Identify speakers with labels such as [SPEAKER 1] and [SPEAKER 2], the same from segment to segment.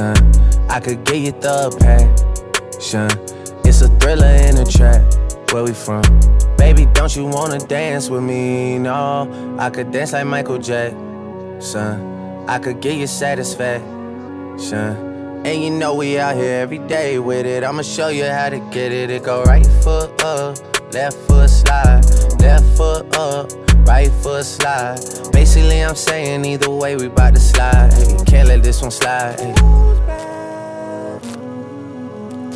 [SPEAKER 1] I could get you the passion. It's a thriller in a trap. Where we from? Baby, don't you wanna dance with me? No, I could dance like Michael Jackson. I could get you satisfaction. And you know we out here every day with it. I'ma show you how to get it. It go right foot up, left foot slide, left foot up, right foot slide. Basically, I'm saying either way, we bout to slide. Can't let this one slide. Hey.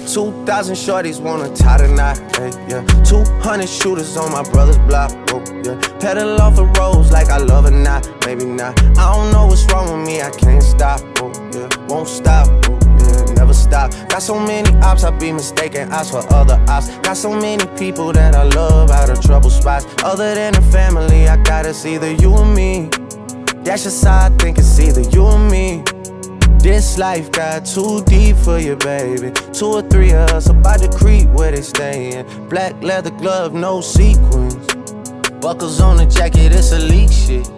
[SPEAKER 1] 2,000 shorties wanna tie the knot, hey, yeah 200 shooters on my brother's block, oh, yeah Pedal off the roads like I love it not, maybe not I don't know what's wrong with me, I can't stop, oh, yeah Won't stop, oh, yeah, never stop Got so many ops, I be mistaken ops for other ops Got so many people that I love out of trouble spots Other than the family, Got it's either you or me That's just how I think it's either you or me this life got too deep for you, baby. Two or three of us about to creep where they stayin'. Black leather glove, no sequins. Buckles on the jacket, it's elite shit.